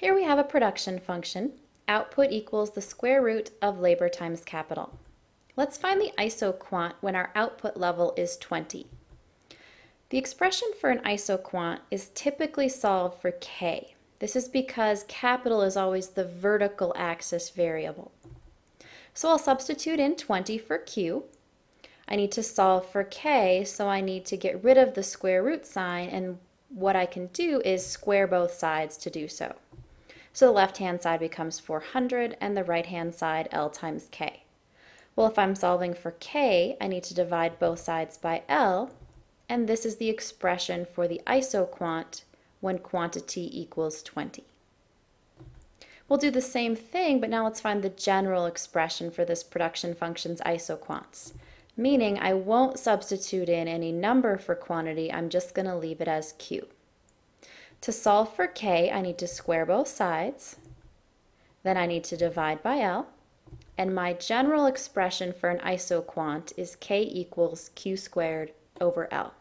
Here we have a production function. Output equals the square root of labor times capital. Let's find the isoquant when our output level is 20. The expression for an isoquant is typically solved for k. This is because capital is always the vertical axis variable. So I'll substitute in 20 for q. I need to solve for k, so I need to get rid of the square root sign, and what I can do is square both sides to do so. So the left-hand side becomes 400 and the right-hand side L times K. Well, if I'm solving for K, I need to divide both sides by L, and this is the expression for the isoquant when quantity equals 20. We'll do the same thing, but now let's find the general expression for this production function's isoquants, meaning I won't substitute in any number for quantity, I'm just going to leave it as Q. To solve for k, I need to square both sides. Then I need to divide by L. And my general expression for an isoquant is k equals q squared over L.